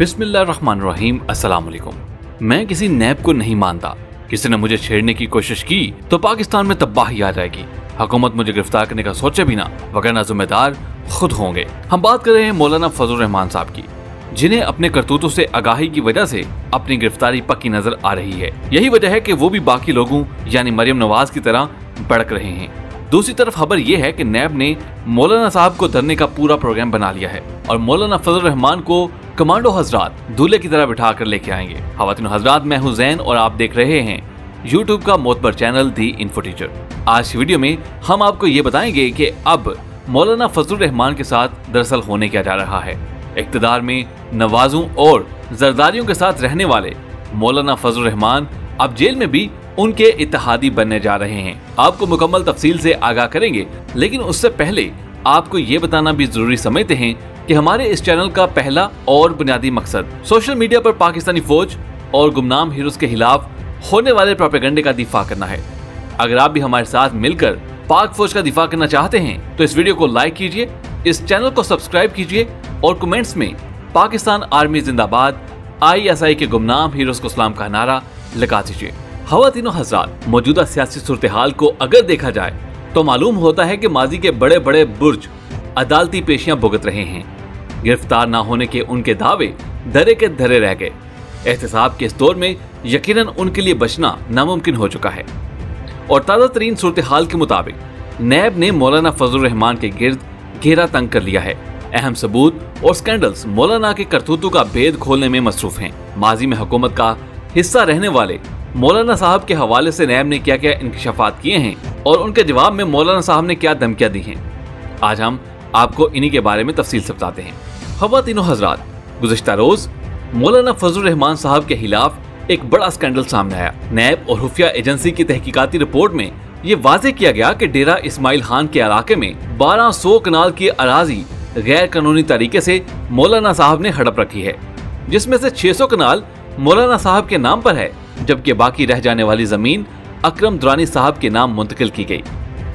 بسم اللہ الرحمن الرحیم، السلام علیکم۔ میں کسی نیب کو نہیں مانتا۔ کسی نے مجھے چھیڑنے کی کوشش کی تو پاکستان میں تباہی آ جائے گی۔ حکومت مجھے گرفتار کرنے کا سوچے بھی نہ وغیرہ ذمہ دار خود ہوں گے۔ ہم بات کر رہے ہیں مولانا فضل الرحمان صاحب کی، جنہیں اپنے کرتوتوں سے آگاہی کی وجہ سے اپنی گرفتاری پکی نظر آ رہی ہے۔ یہی وجہ ہے کہ وہ بھی باقی لوگوں یعنی مریم نواز کی طرح بڑک رہے ہیں۔ دوسری طرف خبر یہ ہے کہ نیب نے مولانا صاحب کو دھرنے کا پورا پروگرام بنا لیا ہے اور مولانا فضل الرحمان کو کمانڈو حضرات دولے کی طرح بٹھا کر لے کے آئیں گے۔ خواتین حضرات، میں ہوں زین اور آپ دیکھ رہے ہیں یوٹیوب کا موتبر چینل دی انفو ٹیچر۔ آج کی ویڈیو میں ہم آپ کو یہ بتائیں گے کہ اب مولانا فضل الرحمان کے ساتھ دراصل ہونے کیا جا رہا ہے۔ اقتدار میں نوازوں اور زرداریوں کے ساتھ رہنے والے مولانا فضل الرحمان اب جیل میں بھی ان کے اتحادی بننے جا رہے ہیں۔ آپ کو مکمل تفصیل سے آگاہ کریں گے، لیکن اس سے پہلے آپ کو یہ بتانا بھی ضروری سمجھتے ہیں کہ ہمارے اس چینل کا پہلا اور بنیادی مقصد سوشل میڈیا پر پاکستانی فوج اور گمنام ہیروز کے خلاف ہونے والے پروپیگنڈے کا دفاع کرنا ہے۔ اگر آپ بھی ہمارے ساتھ مل کر پاک فوج کا دفاع کرنا چاہتے ہیں، تو اس ویڈیو کو لائک کیجیے، اس چینل کو سبسکرائب کیجیے اور کمنٹس میں پاکستان آرمی زندہ باد، آئی ایس آئی کے گمنام ہیروز کو سلام کا نعرہ لگا دیجیے۔ خواتین و حضرات، موجودہ سیاسی صورتحال کو اگر دیکھا جائے، تو معلوم ہوتا ہے کہ ماضی کے بڑے بڑے برج عدالتی پیشیاں بھگت رہے ہیں۔ گرفتار نہ ہونے کے ان کے دعوے دھرے کے دھرے رہ گئے۔ احتساب کے اس دور میں یقیناً ان کے لیے بچنا ناممکن ہو چکا ہے۔ اور تازہ ترین صورتحال کے مطابق، نیب نے مولانا فضل الرحمان کے گرد گھیرا تنگ کر لیا ہے۔ اہم ثبوت اور سکینڈلز مولانا کے کرتوتوں کا بید کھولنے میں مصروف ہیں۔ ماضی میں حکومت کا حصہ رہنے والے مولانا صاحب کے حوالے سے نیب نے کیا کیا انکشافات کیے ہیں اور ان کے جواب میں مولانا صاحب نے کیا دھمکیاں دی ہیں۔ آج ہم آپ کو انہی کے بارے میں تفصیل سے بتاتے ہیں۔ خواتین و حضرات، گزشتہ روز مولانا فضل الرحمان صاحب کے خلاف ایک بڑا سکینڈل سامنے آیا۔ نیب اور خفیہ ایجنسی کی تحقیقاتی رپورٹ میں یہ واضح کیا گیا کہ ڈیرہ اسماعیل خان کے علاقے میں بارہ سو کنال کی اراضی غیر قانونی طریقے سے مولانا صاحب نے ہڑپ رکھی ہے، جس میں سے چھ سو کنال مولانا صاحب کے نام پر ہے، جبکہ باقی رہ جانے والی زمین اکرم درانی صاحب کے نام منتقل کی گئی۔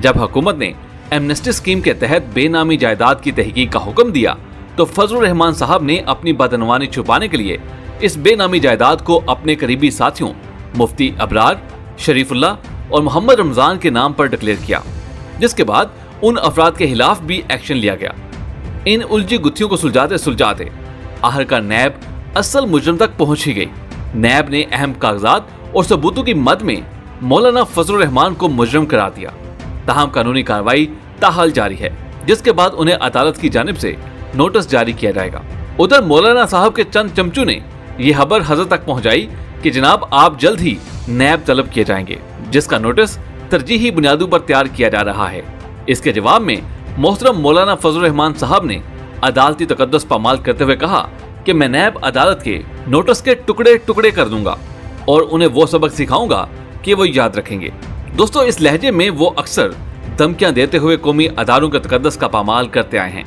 جب حکومت نے ایمنسٹی اسکیم کے تحت بے نامی جائیداد کی تحقیق کا حکم دیا تو فضل الرحمان صاحب نے اپنی بدعنوانی چھپانے کے لیے اس بے نامی جائیداد کو اپنے قریبی ساتھیوں مفتی ابرار، شریف اللہ اور محمد رمضان کے نام پر ڈکلیئر کیا، جس کے بعد ان افراد کے خلاف بھی ایکشن لیا گیا۔ ان الجھی گتھیوں کو سلجھاتے سلجھاتے آہر کا نیب اصل مجرم تک پہنچ ہی گئی۔ نیب نے اہم کاغذات اور ثبوتوں کی مد میں مولانا فضل الرحمان کو مجرم قرار دیا۔ تاہم قانونی کاروائی تاحال جاری ہے، جس کے بعد انہیں عدالت کی جانب سے نوٹس جاری کیا جائے گا۔ ادھر مولانا صاحب کے چند چمچو نے یہ خبر حضرت تک پہنچائی کہ جناب آپ جلد ہی نیب طلب کیے جائیں گے، جس کا نوٹس ترجیحی بنیادوں پر تیار کیا جا رہا ہے۔ اس کے جواب میں محترم مولانا فضل الرحمان صاحب نے عدالتی تقدس پامال کرتے ہوئے کہا کہ میں نیب عدالت کے نوٹس کے ٹکڑے ٹکڑے کر دوں گا اور انہیں وہ سبق سکھاؤں گا کہ وہ یاد رکھیں گے۔ دوستو، اس لہجے میں وہ اکثر دھمکیاں دیتے ہوئے قومی اداروں کے تقدس کا پامال کرتے آئے ہیں۔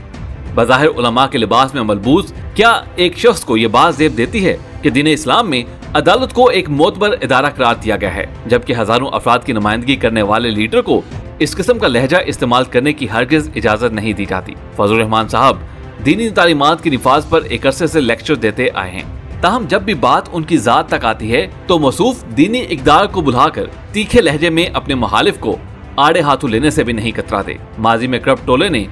بظاہر علماء کے لباس میں ملبوس، کیا ایک شخص کو یہ بات زیب دیتی ہے کہ دین اسلام میں عدالت کو ایک معتبر ادارہ قرار دیا گیا ہے، جبکہ ہزاروں افراد کی نمائندگی کرنے والے لیڈر کو اس قسم کا لہجہ استعمال کرنے کی ہرگز اجازت نہیں دی جاتی۔ فضل الرحمان صاحب، دینی تعلیمات کی نفاذ پر ایک عرصے سے لیکچر دیتے آئے ہیں۔ تاہم، جب بھی بات ان کی ذات تک آتی ہے، تو موصوف دینی اقدار کو بلا کر تیکھے لہجے میں اپنے محالف کو آڑے ہاتھوں لینے سے بھی نہیں کتراتے۔ ماضی میں کرپ ٹولے نے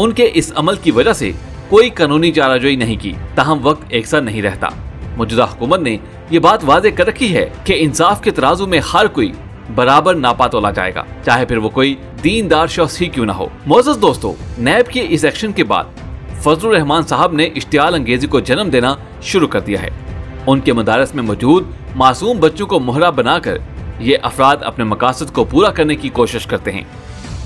ان کے اس عمل کی وجہ سے کوئی قانونی چارہ جوئی نہیں کی، تاہم وقت ایک سر نہیں رہتا۔ موجودہ حکومت نے یہ بات واضح کر رکھی ہے کہ انصاف کے ترازو میں ہر کوئی برابر ناپا تولا جائے گا، چاہے پھر وہ کوئی دیندار شخص ہی کیوں نہ ہو۔ معزز دوستو، نیب کے اس ایکشن کے بعد فضل الرحمان صاحب نے اشتعال انگیزی کو جنم دینا شروع کر دیا ہے۔ ان کے مدارس میں موجود معصوم بچوں کو مہرہ بنا کر یہ افراد اپنے مقاصد کو پورا کرنے کی کوشش کرتے ہیں۔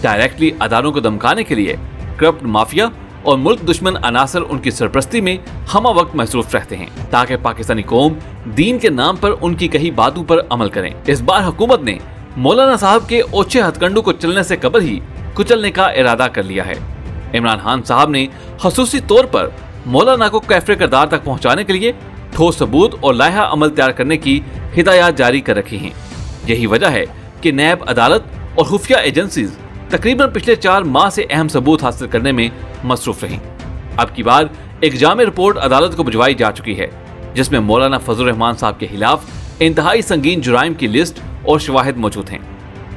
ڈائریکٹلی اداروں کو دمکانے کے لیے کرپٹ مافیا اور ملک دشمن عناصر ان کی سرپرستی میں ہمہ وقت محسوس رہتے ہیں تاکہ پاکستانی قوم دین کے نام پر ان کی کہی باتوں پر عمل کریں۔ اس بار حکومت نے مولانا صاحب کے اوچھے ہتھ کنڈوں کو چلنے سے قبل ہی کچلنے کا ارادہ کر لیا ہے۔ عمران خان صاحب نے خصوصی طور پر مولانا کو کیفر کردار تک پہنچانے کے لیے ٹھوس ثبوت اور لائحہ عمل تیار کرنے کی ہدایات جاری کر رکھی ہیں۔ یہی وجہ ہے کہ نیب عدالت اور خفیہ ایجنسیز تقریباً پچھلے چار ماہ سے اہم ثبوت حاصل کرنے میں مصروف رہیں۔ اب کی بار ایک جامع رپورٹ عدالت کو بھجوائی جا چکی ہے، جس میں مولانا فضل الرحمان صاحب کے خلاف انتہائی سنگین جرائم کی لسٹ اور شواہد موجود ہیں۔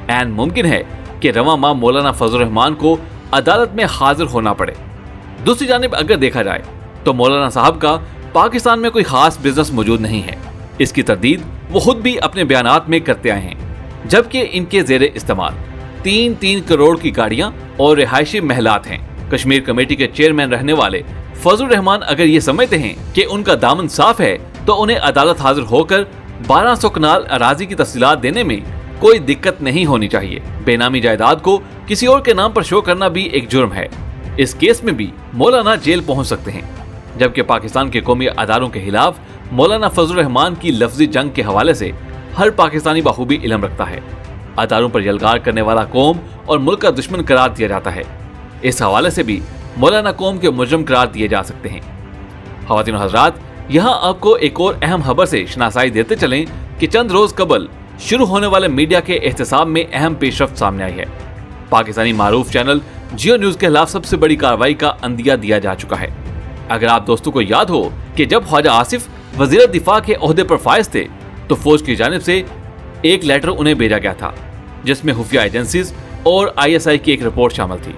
این ممکن ہے کہ رواں ماہ مولانا فضل الرحمان کو عدالت میں حاضر ہونا پڑے۔ دوسری جانب اگر دیکھا جائے تو مولانا صاحب کا پاکستان میں کوئی خاص بزنس موجود نہیں ہے۔ اس کی تردید وہ خود بھی اپنے بیانات میں کرتے آئے ہیں، جبکہ ان کے زیر استعمال۔ تین تین کروڑ کی گاڑیاں اور رہائشی محلات ہیں۔ کشمیر کمیٹی کے چیئرمین رہنے والے فضل الرحمان اگر یہ سمجھتے ہیں کہ ان کا دامن صاف ہے، تو انہیں عدالت حاضر ہو کر بارہ سو کنال اراضی کی تفصیلات دینے میں کوئی دقت نہیں ہونی چاہیے۔ بے نامی جائیداد کو کسی اور کے نام پر شو کرنا بھی ایک جرم ہے۔ اس کیس میں بھی مولانا جیل پہنچ سکتے ہیں۔ جبکہ پاکستان کے قومی اداروں کے خلاف مولانا فضل الرحمان کی لفظی جنگ کے حوالے سے ہر پاکستانی بخوبی علم رکھتا ہے۔ اداروں پر یلگار کرنے والا قوم اور ملک کا دشمن قرار دیا جاتا ہے۔ اس حوالے سے بھی مولانا قوم کے مجرم قرار دیے جا سکتے ہیں۔ خواتین و حضرات، یہاں آپ کو ایک اور اہم خبر سے شناسائی دیتے چلیں کہ چند روز قبل شروع ہونے والے میڈیا کے احتساب میں اہم پیش رفت سامنے آئی ہے۔ پاکستانی معروف چینل جیو نیوز کے خلاف سب سے بڑی کاروائی کا اندیا دیا جا چکا ہے۔ اگر آپ دوستوں کو یاد ہو کہ جب خواجہ آصف وزیر دفاع کے عہدے پر فائز تھے، تو فوج کی جانب سے ایک لیٹر انہیں بھیجا گیا تھا۔ جس میں خفیہ ایجنسیز اور آئی ایس آئی کی ایک رپورٹ شامل تھی۔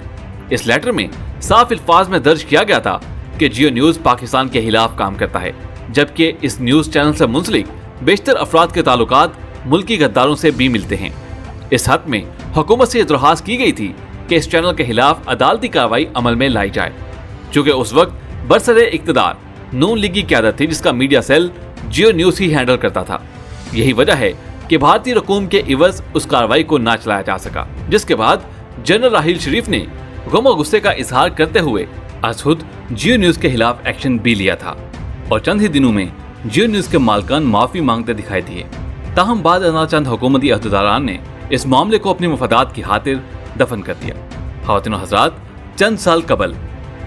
اس لیٹر میں صاف الفاظ میں درج کیا گیا تھا کہ جیو نیوز پاکستان کے خلاف کام کرتا ہے، جبکہ اس نیوز چینل سے منسلک بیشتر افراد کے تعلقات ملکی غداروں سے بھی ملتے ہیں۔ اس حد میں حکومت سے درخواست کی گئی تھی کہ اس چینل کے خلاف عدالتی کاروائی عمل میں لائی جائے۔ چونکہ اس وقت برسر اقتدار نون لیگی قیادت تھی جس کا میڈیا سیل جیو نیوز ہی ہینڈل کرتا تھا۔ یہی وجہ ہے کہ بھارتی رقوم کے عوض اس کاروائی کو نہ چلایا جا سکا، جس کے بعد جنرل راہیل شریف نے غم و غصے کا اظہار کرتے ہوئے ازہد جیو نیوز کے خلاف ایکشن بھی لیا تھا۔ اور چند ہی دنوں میں جیو نیوز کے مالکان معافی مانگتے دکھائی دیے۔ تاہم بعد ازاں چند حکومتی عہدیداران نے اس معاملے کو اپنے مفادات کی خاطر دفن کر دیا۔ خواتین و حضرات چند سال قبل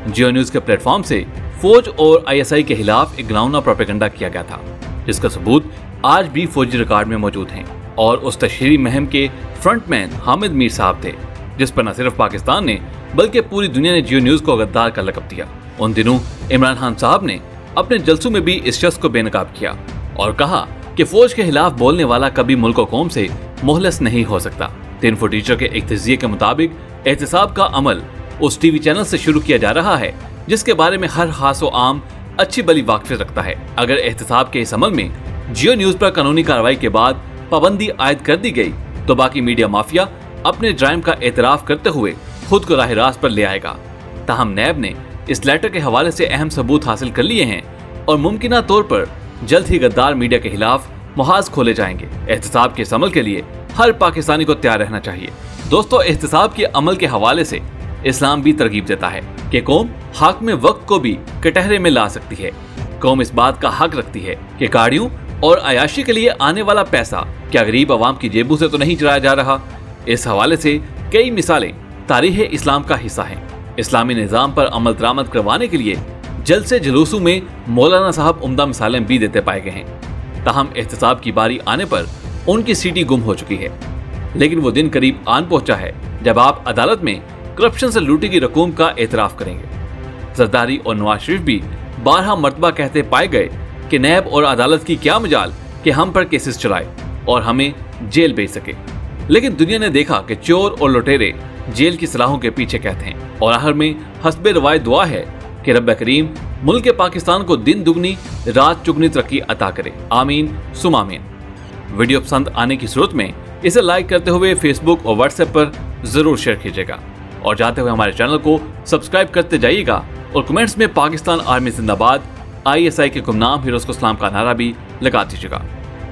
جیو نیوز کے پلیٹ فارم سے فوج اور آئی ایس آئی کے خلاف ایک گلاؤنا پروپیگنڈا کیا گیا تھا، جس کا ثبوت آج بھی فوجی ریکارڈ میں موجود ہیں اور اس تشہیری مہم کے فرنٹ مین حامد میر صاحب تھے، جس پر نہ صرف پاکستان نے بلکہ پوری دنیا نے جیو نیوز کو غدار کا لقب دیا۔ ان دنوں عمران خان صاحب نے اپنے جلسوں میں بھی اس شخص کو بے نقاب کیا اور کہا کہ فوج کے خلاف بولنے والا کبھی ملک و قوم سے مہلس نہیں ہو سکتا۔ تین فو ٹیچر کے ایک تجزیے کے مطابق احتساب کا عمل اس ٹی وی چینل سے شروع کیا جا رہا ہے، جس کے بارے میں ہر خاص و عام اچھی بلی واقف رکھتا ہے۔ اگر احتساب کے اس عمل میں جیو نیوز پر قانونی کاروائی کے بعد پابندی عائد کر دی گئی تو باقی میڈیا مافیا اپنے جرائم کا اعتراف کرتے ہوئے خود کو راہ راست پر لے آئے گا۔ تاہم نیب نے اس لیٹر کے حوالے سے اہم ثبوت حاصل کر لیے ہیں اور ممکنہ طور پر جلد ہی غدار میڈیا کے خلاف محاذ کھولے جائیں گے۔ احتساب کے اس عمل کے لیے ہر پاکستانی کو تیار رہنا چاہیے۔ دوستو، احتساب کے عمل کے حوالے سے اسلام بھی ترغیب دیتا ہے کہ قوم حاکم وقت کو بھی کٹہرے میں لا سکتی ہے۔ قوم اس بات کا حق رکھتی ہے کہ گاڑیوں اور عیاشی کے لیے آنے والا پیسہ کیا غریب عوام کی جیبوں سے تو نہیں چرایا جا رہا؟ اس حوالے سے کئی مثالیں تاریخ اسلام کا حصہ ہیں۔ اسلامی نظام پر عمل درامد کروانے کے لیے جلد سے جلوسوں میں مولانا صاحب عمدہ مثالیں بھی دیتے پائے گئے ہیں۔ تاہم احتساب کی باری آنے پر ان کی سیٹی گم ہو چکی ہے۔ لیکن وہ دن قریب آن پہنچا ہے جب آپ عدالت میں کرپشن سے لوٹی کی رقوم کا اعتراف کریں گے۔ زرداری اور نواز شریف بھی بارہ مرتبہ کہتے پائے گئے کہ نیب اور عدالت کی کیا مجال کہ ہم پر کیسز چلائے اور ہمیں جیل بھیج سکے۔ لیکن دنیا نے دیکھا کہ چور اور لٹیرے جیل کی صلاحوں کے پیچھے کہتے ہیں اور آخر میں حسب روایت دعا ہے کہ رب کریم ملک پاکستان کو دن دگنی، رات چگنی ترقی عطا کرے۔ آمین۔ سم آمین۔ ویڈیو پسند آنے کی صورت میں اسے لائک کرتے ہوئے فیس بک اور واٹس ایپ پر ضرور شیئر کیجیے گا۔ اور جاتے ہوئے ہمارے چینل کو سبسکرائب کرتے جائیے گا اور کمنٹس میں پاکستان آرمی زندہ باد آئی ایس آئی کے گمنام ہیروز کو اسلام کا نعرہ بھی لگا دیجیے گا۔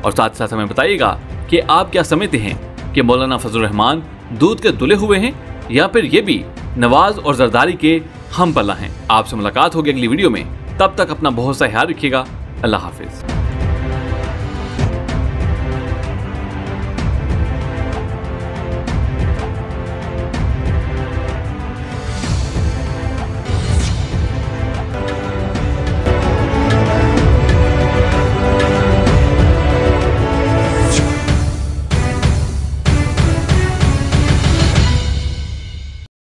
اور ساتھ ساتھ ہمیں بتائیے گا کہ آپ کیا سمجھتے ہیں کہ مولانا فضل الرحمان دودھ کے دلے ہوئے ہیں یا پھر یہ بھی نواز اور زرداری کے ہم پلہ ہیں؟ آپ سے ملاقات ہوگی اگلی ویڈیو میں۔ تب تک اپنا بہت سا خیال رکھیے گا۔ اللہ حافظ۔